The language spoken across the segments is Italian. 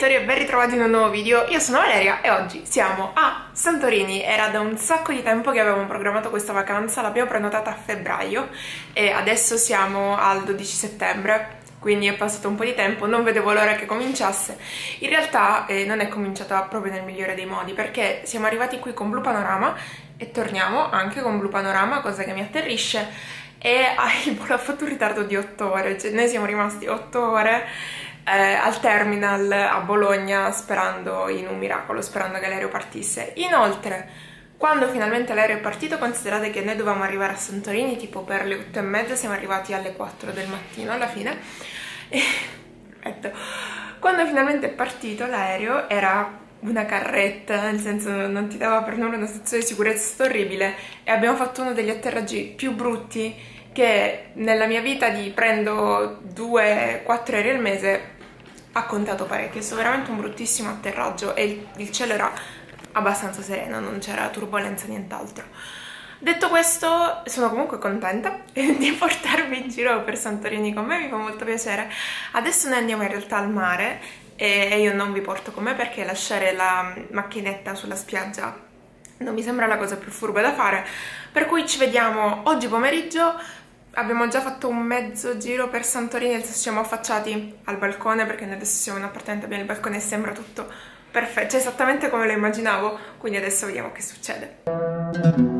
ben ritrovati in un nuovo video, io sono Valeria e oggi siamo a Santorini. Era da un sacco di tempo che avevamo programmato questa vacanza, l'abbiamo prenotata a febbraio e adesso siamo al 12 settembre, quindi è passato un po' di tempo, non vedevo l'ora che cominciasse. In realtà eh, non è cominciata proprio nel migliore dei modi perché siamo arrivati qui con Blue Panorama e torniamo anche con Blue Panorama, cosa che mi atterrisce e volo ha fatto un ritardo di 8 ore, cioè noi siamo rimasti 8 ore eh, al terminal a Bologna sperando in un miracolo, sperando che l'aereo partisse. Inoltre, quando finalmente l'aereo è partito, considerate che noi dovevamo arrivare a Santorini tipo per le 8 e mezza, siamo arrivati alle 4 del mattino alla fine. E. Quando finalmente è partito l'aereo era una carretta, nel senso non ti dava per nulla una stazione di sicurezza orribile e abbiamo fatto uno degli atterraggi più brutti che nella mia vita di prendo 2-4 aerei al mese ha contato parecchio, è stato veramente un bruttissimo atterraggio e il, cielo era abbastanza sereno, non c'era turbolenza nient'altro. Detto questo, sono comunque contenta di portarvi in giro per Santorini con me, mi fa molto piacere. Adesso noi andiamo in realtà al mare e io non vi porto con me perché lasciare la macchinetta sulla spiaggia non mi sembra la cosa più furba da fare, per cui ci vediamo oggi pomeriggio abbiamo già fatto un mezzo giro per Santorini, adesso siamo affacciati al balcone perché adesso siamo in appartamento, abbiamo il balcone e sembra tutto perfetto, cioè esattamente come lo immaginavo, quindi adesso vediamo che succede.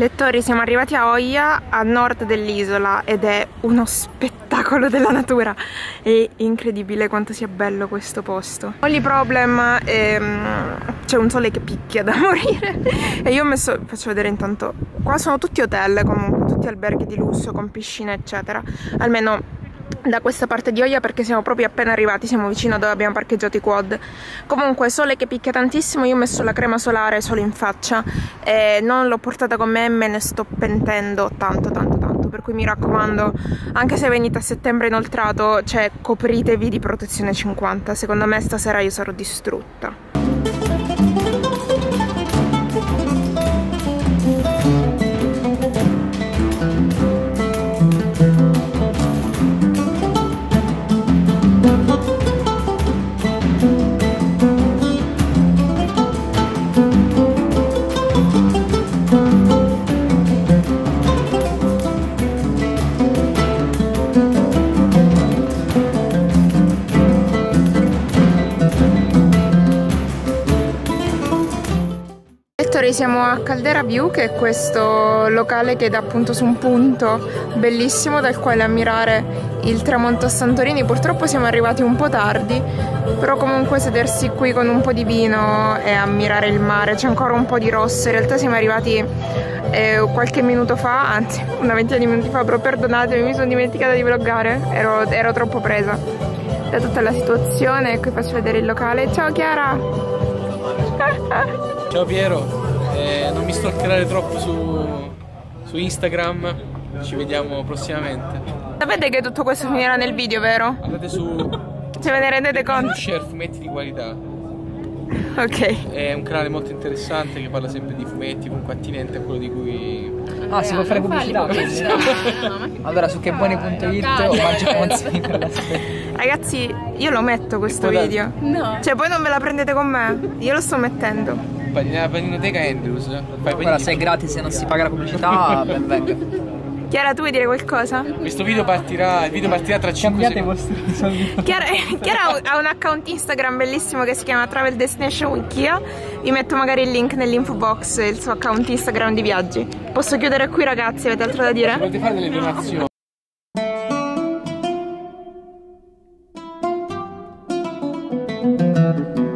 Lettori, siamo arrivati a Oia, a nord dell'isola, ed è uno spettacolo della natura. È incredibile quanto sia bello questo posto. Only problem, ehm, c'è un sole che picchia da morire. E io ho messo, faccio vedere intanto, qua sono tutti hotel comunque, tutti alberghi di lusso con piscina eccetera. Almeno da questa parte di Oia perché siamo proprio appena arrivati, siamo vicino a dove abbiamo parcheggiato i quad. Comunque sole che picchia tantissimo, io ho messo la crema solare solo in faccia e non l'ho portata con me e me ne sto pentendo tanto tanto tanto, per cui mi raccomando, anche se venite a settembre inoltrato, cioè copritevi di protezione 50, secondo me stasera io sarò distrutta. Siamo a Caldera View, che è questo locale che dà appunto su un punto bellissimo dal quale ammirare il tramonto a Santorini. Purtroppo siamo arrivati un po' tardi, però comunque sedersi qui con un po' di vino e ammirare il mare, c'è ancora un po' di rosso. In realtà siamo arrivati eh, qualche minuto fa, anzi una ventina di minuti fa, però perdonatemi, mi sono dimenticata di vloggare, ero, ero troppo presa da tutta la situazione. Qui faccio vedere il locale. Ciao Chiara! Ciao Piero! Eh, non mi stalkerare troppo su, su Instagram, ci vediamo prossimamente. Sapete che tutto questo finirà nel video, vero? Andate su... Se ve ne rendete conto? Share fumetti di qualità. Ok. È un canale molto interessante che parla sempre di fumetti, comunque attinente a quello di cui... Ah, si può fare pubblicità? allora su che buoni.it o per Ragazzi, io lo metto questo video. No. Cioè, poi non me la prendete con me. Io lo sto mettendo. Nella paninoteca Andrews. Fai Ora se è gratis e non si paga la pubblicità, ben venga. Chiara, tu vuoi dire qualcosa? Questo video partirà, il video partirà tra 5 secondi. Chiara, Chiara ha un account Instagram bellissimo che si chiama Travel Destination with Kia. Vi metto magari il link nell'info box, il suo account Instagram di viaggi. Posso chiudere qui ragazzi, avete altro da dire? Potete fare delle donazioni. se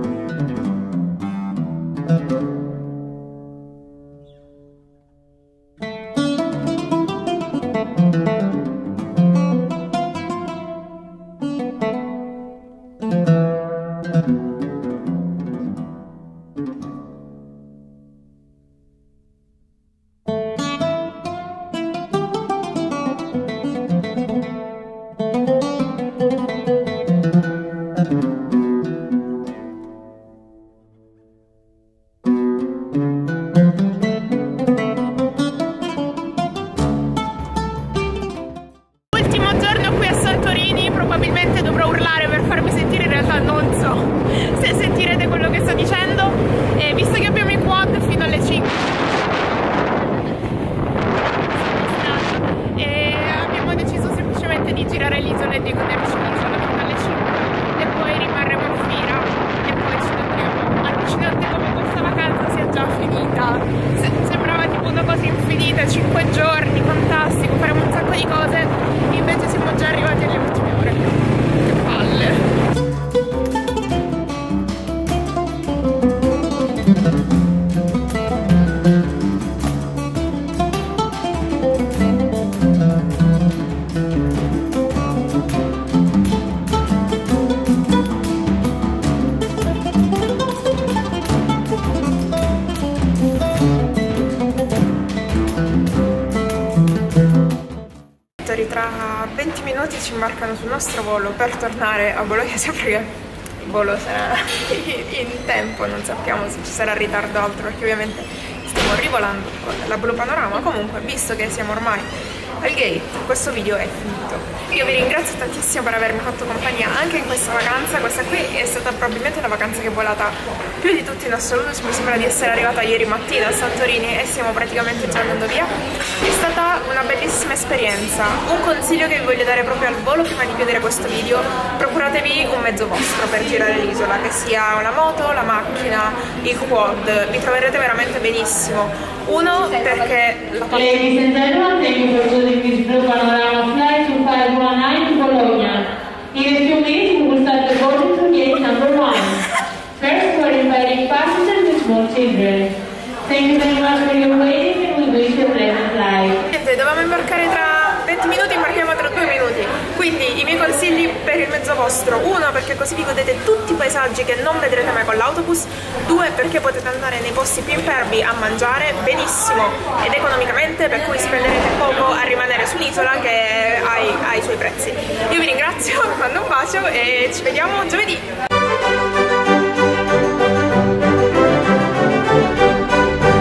ci imbarcano sul nostro volo per tornare a Bologna, sempre che il volo sarà in tempo, non sappiamo se ci sarà ritardo o altro perché ovviamente stiamo rivolando con la Blue Panorama, comunque visto che siamo ormai al gate, questo video è finito. Io vi ringrazio tantissimo per avermi fatto compagnia anche in questa vacanza, questa qui è stata probabilmente la vacanza che ho volato più di tutti in assoluto, mi sembra di essere arrivata ieri mattina a Santorini e stiamo praticamente già andando via. È stata una bellissima esperienza, un consiglio che vi voglio dare proprio al volo prima di chiudere questo video, procuratevi un mezzo vostro per girare l'isola, che sia la moto, la macchina, il quad, vi troverete veramente benissimo. Uno perché la parte Blue Panorama flight to 519 to Bologna. In a few minutes, we will start the boarding to gate number one. First, we are inviting passengers with small children. Thank you very much for your waiting and we wish you a pleasant flight. Dovevamo imbarcare tra 20 minuti, imbarchiamo tra 2 minuti. Quindi i miei consigli per il mezzo vostro: uno, perché così vi godete tutti i paesaggi che non vedrete mai con l'autobus, due, perché potete andare nei posti più impervi a mangiare benissimo ed economicamente, per cui spenderete poco a rimanere sull'isola che ha ha i suoi prezzi. Io vi ringrazio, vi mando un bacio e ci vediamo giovedì.